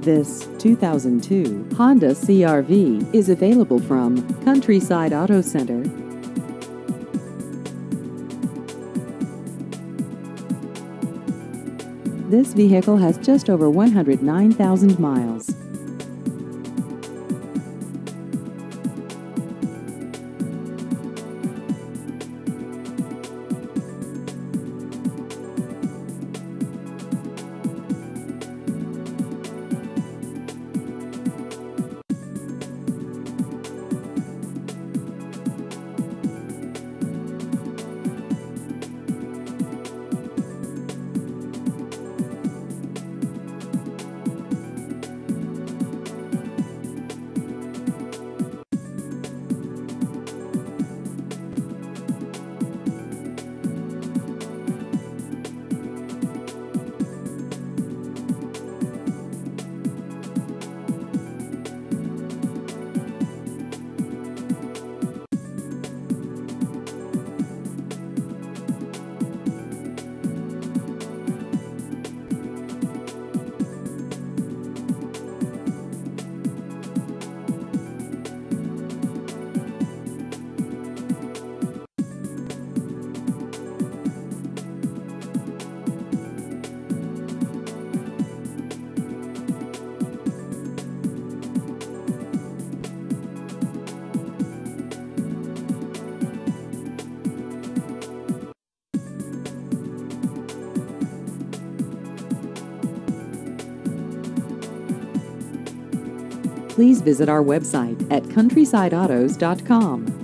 This 2002 Honda CRV is available from Countryside Auto Center. This vehicle has just over 109,000 miles. Please visit our website at countrysideautos.com.